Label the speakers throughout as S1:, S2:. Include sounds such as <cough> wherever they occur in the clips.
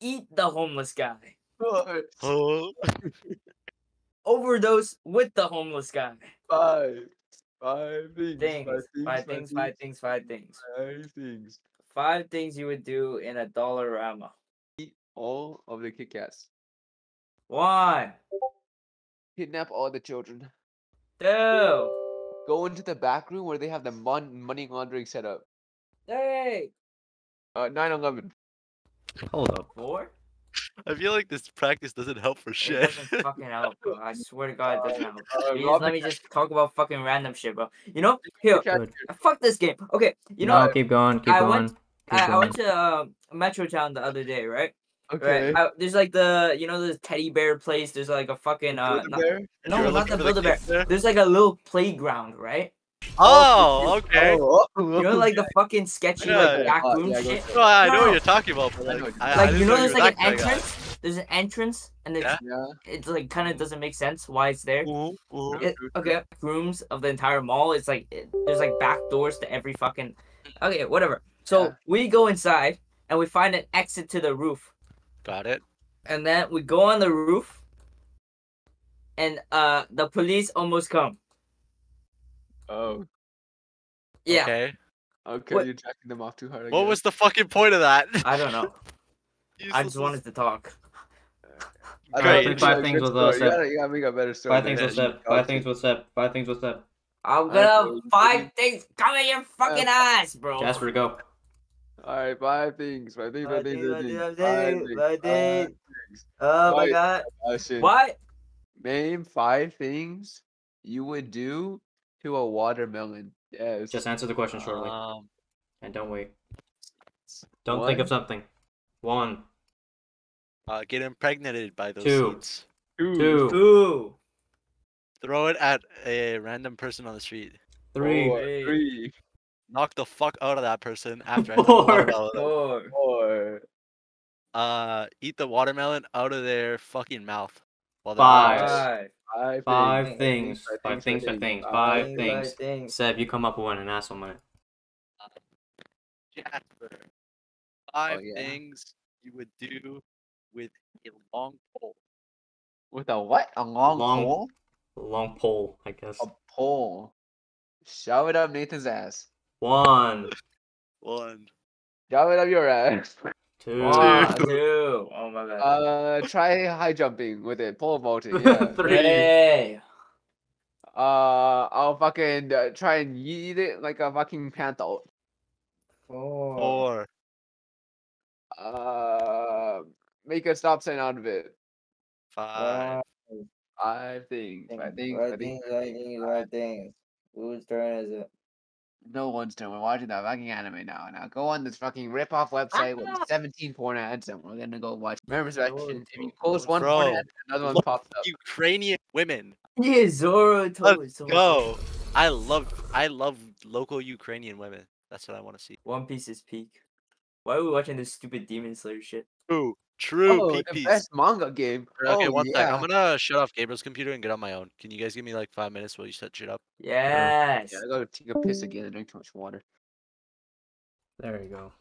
S1: eat the homeless guy.
S2: Oh,
S1: Overdose with the homeless guy.
S3: Five. Five things.
S1: Things. Five things, five things, five things.
S3: Five things.
S1: Five things you would do in a Dollarama.
S3: Eat all of the Kit Kats.
S1: One,
S3: Kidnap all the children.
S1: two,
S3: Go into the back room where they have the mon- money laundering set up.
S1: three,
S3: Uh, 9 11.
S4: Hold up.
S1: four.
S2: I feel like this practice doesn't help for
S1: It
S2: shit.
S1: doesn't fucking help, bro. I swear to God, it doesn't help.
S3: Uh,
S1: You just let me just talk about fucking random shit, bro. You know, here,
S4: Good.
S1: fuck this game. Okay, you know,
S4: no, keep going. Keep
S1: I
S4: going.
S1: went-
S4: keep
S1: I, I went to uh, Metro Town the other day, right?
S3: Okay.
S1: Right. I, there's like the, you know, the teddy bear place. There's like a fucking uh,
S3: Build-A-Bear?
S1: not- no,
S2: You're
S1: not the
S2: for
S1: Build a Bear.
S2: there?
S1: There's like a little playground, right?
S2: Oh, <laughs> okay.
S3: Oh,
S1: You know, like the fucking sketchy
S2: Yeah,
S1: like
S2: yeah.
S1: back
S3: Oh,
S1: room
S3: yeah,
S1: shit.
S3: for
S2: No, I know
S1: No.
S2: what you're talking about, but like, I, I
S1: Like
S2: didn't
S1: you know, there's like an
S2: that kind of guy.
S1: entrance. There's an entrance, and it's
S2: Yeah.
S3: yeah.
S1: it's like kind of doesn't make sense why it's there.
S2: Mhm, mhm.
S1: It, okay, rooms of the entire mall. It's like it, there's like back doors to every fucking. Okay, whatever. So
S3: Yeah.
S1: we go inside and we find an exit to the roof,
S2: Got it.
S1: and then we go on the roof, and uh the police almost come.
S3: Oh.
S1: Yeah,
S2: Okay.
S3: Okay,
S1: What-
S3: you're jacking them off too hard. I
S2: What
S3: guess.
S2: was the fucking point of that?
S1: I don't know. <laughs> I just wanted to talk.
S3: I
S2: Great.
S3: thought you
S4: Five things with, uh,
S3: story. You
S4: Seth.
S3: gotta, make a better story.
S4: Five things
S3: than
S4: with
S3: that.
S4: step. Five things with step. Five things with step.
S1: I'm gonna
S3: so-
S1: five things come in your fucking ass, bro.
S4: Jasper, go.
S3: Alright, five things. Five things. Five
S1: Five
S3: things.
S1: things,
S3: Five
S1: five
S3: things.
S1: things,
S3: Five
S1: five
S3: things.
S1: things,
S3: Five
S1: five
S3: things.
S1: Oh my
S3: Right.
S1: god. What?
S3: Name five things you would do to a watermelon. Yes.
S4: Just answer the question shortly,
S2: Um,
S4: and don't wait. Don't think of something. One,
S2: uh, get impregnated by those
S4: Two.
S2: seeds.
S3: two,
S4: two,
S1: Two.
S2: Throw it at a random person on the street.
S4: three,
S3: four,
S1: Three.
S3: three,
S2: Knock the fuck out of that person after I throw the
S4: Four.
S2: watermelon.
S1: Four.
S3: four,
S2: Uh, eat the watermelon out of their fucking mouth. While they're
S4: Five.
S2: Alive.
S1: Five.
S3: five,
S4: Five
S3: things.
S4: things.
S3: Five
S4: Five things. Five things. Five
S1: Five
S4: things.
S1: things.
S4: Seb, you come up with one and ask someone.
S2: Jasper. Five oh,
S3: yeah.
S2: things you would do with a long pole.
S3: With a what? A long,
S4: Long-
S3: pole?
S4: Long pole, I guess.
S3: A pole. Shove it up Nathan's ass.
S4: One,
S2: One.
S3: Shove it up your ass. <laughs>
S4: two,
S1: One, two. Oh my god.
S3: Uh, try high jumping with it. Pole vaulting. <laughs> Yeah.
S4: three,
S1: Hey.
S3: uh, I'll fucking uh, try and yeet it like a fucking panther.
S1: Four.
S2: Four.
S3: Uh, make a stop sign out of it.
S2: Five.
S3: Five things. Five things.
S1: Five
S3: Five things.
S1: things. Five things. Five things. Whose turn is it?
S3: No one's turn. We're watching that fucking anime now. Now go on this fucking rip-off website with 17 porn ads, and we're gonna go watch. Remember, section. If you close one porn ad, another one pops up.
S2: Ukrainian women.
S1: Yeah, Zoro told
S2: Let's
S1: so
S2: go. I love I love local Ukrainian women. That's what I want to see.
S1: One Piece is peak. Why are we watching this stupid Demon Slayer shit?
S2: True. True.
S3: Oh, the best manga game.
S2: Okay,
S3: oh,
S2: one
S3: yeah.
S2: sec. I'm gonna shut off Gabriel's computer and get on my own. Can you guys give me like five minutes while you set shit up?
S1: Yes.
S3: Yeah, I gotta take a piss again and drink too much water.
S4: There you go.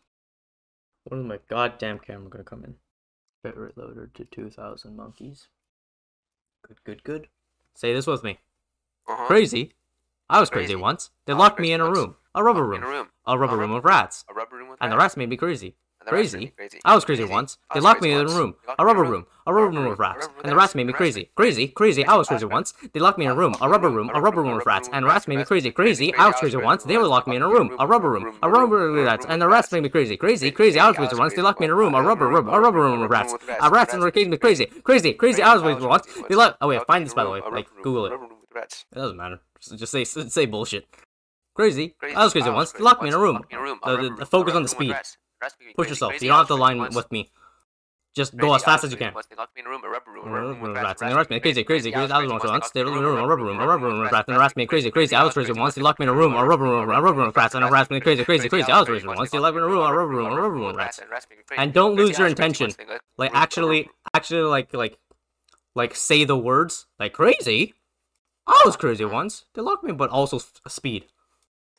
S4: When is my goddamn camera gonna come in? Bitrate loader to 2,000 monkeys. Good, good, good. Say this with me.
S5: Uh-huh.
S4: Crazy. I was crazy,
S5: Crazy.
S4: once. They locked me in a room. A rubber room.
S5: room.
S4: A rubber room of rats.
S5: A rubber room with
S4: And the
S5: rats.
S4: made me crazy. Crazy.
S5: crazy.
S4: I was crazy
S5: Crazy.
S4: once. They locked me in a
S5: once.
S4: room. A
S5: in a
S4: rubber
S5: room.
S4: A rubber room
S5: A
S4: rats.
S5: rubber room with
S4: And the rats
S5: rats.
S4: made me
S5: And the rats
S4: crazy.
S5: made me
S4: Crazy. Crazy. I was crazy once. They locked me in a room. A rubber room. A rubber room with rats. And the rats made me crazy. Crazy. I was crazy once. They were locked me in a room. A rubber room. A rubber room with rats. And the rats made me crazy. Crazy. Crazy. I was crazy once. They locked me in a room. A rubber room. A rubber room with rats. A rats and made me crazy. Crazy. Crazy. I was crazy once. They locked. Oh wait, find this by the way. Like Google it.
S5: Rubber room with rats.
S4: It doesn't matter. Just, just say say bullshit. Crazy.
S5: Crazy.
S4: I was crazy once. They locked me in a room.
S5: In a room.
S4: The- the- the focus on the
S5: rubber room with
S4: speed.
S5: rats. Rats made me
S4: Push yourself.
S5: Crazy.
S4: You don't
S5: I
S4: have to
S5: was
S4: line
S5: once.
S4: with me. Just
S5: Crazy.
S4: go as
S5: I
S4: fast
S5: was
S4: as you can.
S5: once. They locked me in a room. A rubber room. A
S4: A
S5: rubber room
S4: rubber
S5: with
S4: room
S5: rats.
S4: rats. And the rats made me crazy. Crazy.
S5: I
S4: Crazy. I was
S5: crazy
S4: once.
S5: once.
S4: They locked me in a room. A rubber room. A rubber room rats. And made me crazy.
S5: Crazy.
S4: I was crazy once. They locked me in a room. A rubber room. A rubber room rats. And made me crazy. Crazy. Crazy. I was crazy once. They locked me in a room. A rubber room. A rubber room rats. And don't lose your intention. Like actually, actually, like like like say the words like crazy. I was crazy once. They locked me, but also speed.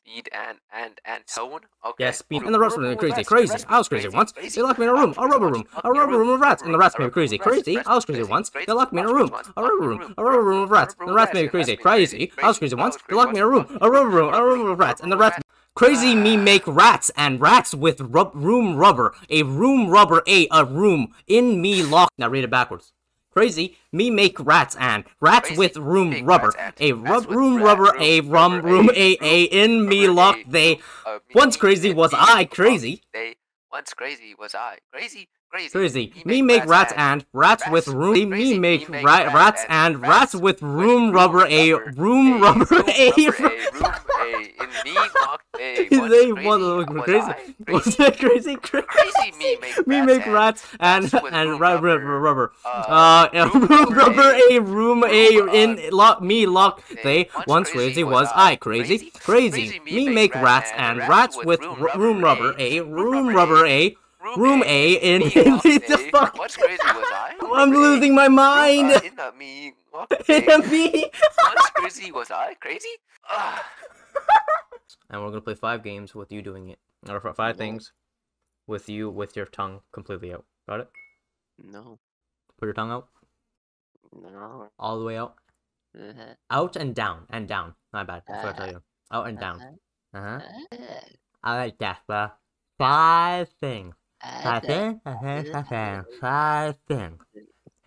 S5: Speed and and and tone. Okay.
S4: Yeah, speed. And the
S5: rats
S4: were crazy, crazy. I was crazy once. They locked me in a room, a rubber room, a rubber room of rats, and the rats made me crazy, crazy. I was crazy once. They locked me in a room, a rubber room, a rubber room of rats, and the rats made me crazy, crazy. I was crazy once. They locked me in a room, a rubber room, a rubber room of rats, and the rats. Crazy me make rats and rats with rub- room rubber, a room rubber a a room in me lock. Now read it backwards. Crazy me make rats and rats
S5: Crazy
S4: with room
S5: make
S4: rubber, a rub room
S5: ra-
S4: rubber,
S5: room
S4: a rum
S5: rubber,
S4: room
S5: a
S4: a in me lock. They
S5: uh, me-
S4: once crazy was I crazy.
S5: They once crazy was I crazy crazy
S4: Crazy. Me make rats and rats with room. Me make
S5: Me make
S4: ra-
S5: rats and rats
S4: with room rubber. A room
S5: a
S4: rubber.
S5: room
S4: A.
S5: rubber, <laughs> a room <laughs> in a once
S4: They
S5: crazy
S4: want to look
S5: was
S4: crazy. Was that crazy? Crazy.
S5: crazy me make
S4: Me
S5: rats
S4: make
S5: and
S4: rats and and
S5: room
S4: ra- ra-
S5: rubber.
S4: rubber.
S5: uh,
S4: Uh, a
S5: room
S4: room rubber. A room. A <laughs> <laughs> in
S5: uh,
S4: lock me lock. <laughs> They
S5: once crazy was I.
S4: Crazy.
S5: Crazy.
S4: Me make rats and rats with
S5: room rubber. A room rubber.
S4: A room A in in the fuck.
S5: What's crazy was I?
S4: I'm losing my mind.
S5: in a me
S4: In
S5: a
S4: me.
S5: What's crazy was I? Crazy? Ah.
S4: And we're gonna play five games with you doing it, or five
S3: No.
S4: things with you with your tongue completely out. Got it?
S3: No.
S4: Put your tongue out,
S3: No.
S4: all the way out,
S3: Uh-huh.
S4: out and down, and down. My bad. That's what I tell you. Out and down. Uh huh.
S3: Uh-huh.
S4: I like that, bro. Five things. Five
S3: Uh-huh.
S4: things. Five things. Five things. Five things.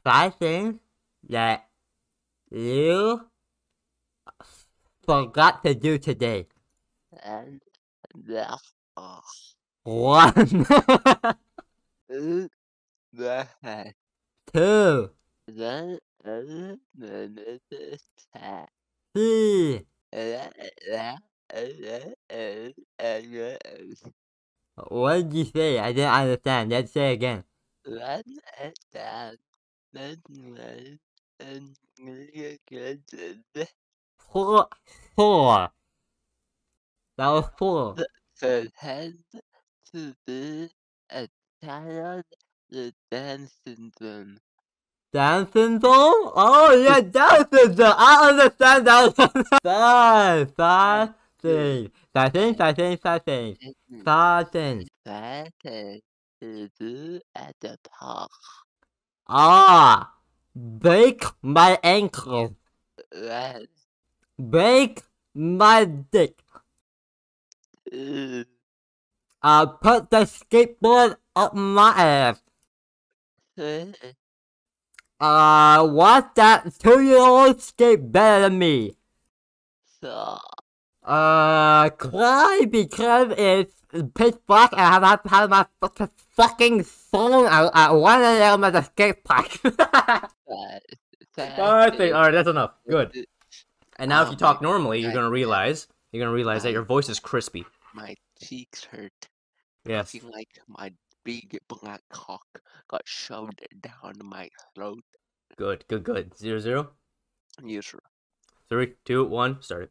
S4: Five things that you forgot to do today.
S3: And that's all.
S4: One,
S3: Uh, <laughs> the-
S4: two, <laughs> three. What did you say? I didn't understand. Let's say again. <laughs>
S3: Run it down. Then run and get it.
S4: Four. Four. That was four.
S3: Pretend to be a child with Down syndrome.
S4: Down syndrome? Oh yeah, Down syndrome. I understand Down syndrome. Five. Five things. Five things. Five things. Five things. Five things.
S3: To do at the park.
S4: Ah. Break my ankle.
S3: Run.
S4: Break my dick.
S3: Uh,
S4: put the skateboard up my ass.
S3: uh,
S4: Uh, watch that two-year-old skate better than me.
S3: So,
S4: Uh, cry because it's pitch black and I have, have, have my fucking fucking phone at, at 1 a.m. at the skate park. <laughs>
S3: that,
S4: Alright, alright, that's enough. Good. And now if
S3: Oh
S4: you talk oh,
S3: my
S4: normally, you're gonna realize, you're gonna realize that your voice is crispy.
S3: My cheeks hurt.
S4: Yes.
S3: Feeling like my big black cock got shoved down my throat.
S4: Good, good, good. Zero, zero.
S3: Yes, sir.
S4: Three, two, one, start it.